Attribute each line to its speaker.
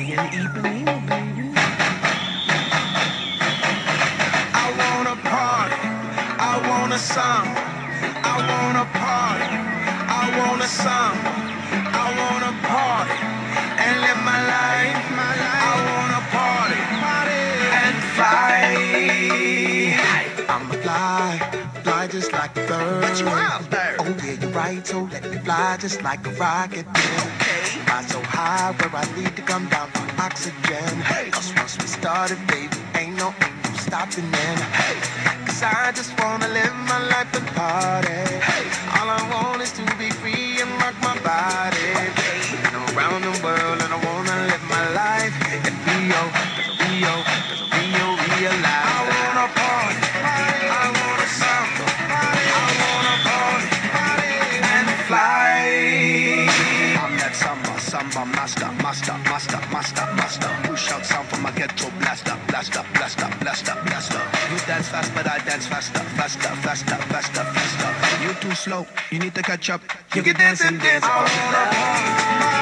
Speaker 1: And I want party. I want. I want party. I want. I want party and live my life. My life. I want a party, and fly.
Speaker 2: I'm fly, fly just like a bird.
Speaker 1: But you.
Speaker 2: Oh yeah, you're right. So let me fly just like a rocket. Fly so high where I need to come down for oxygen. Hey. Cause once we started, baby, ain't no, ain't no stopping then. Cause I just wanna live my life and party. Hey. All I want is to be free and rock my body. And I'm around the world and I wanna live my life in Rio. Cause Rio, cause Rio.
Speaker 1: I want a party. I want a song. I want a party and fly.
Speaker 3: I'm that samba, samba master, master, master, master, master. Push out sound from my ghetto blaster, blaster, blaster, blaster, blaster. You dance fast, but I dance faster, faster, faster, faster, faster. You too slow, you need to catch up. You can dance and dance.
Speaker 1: I want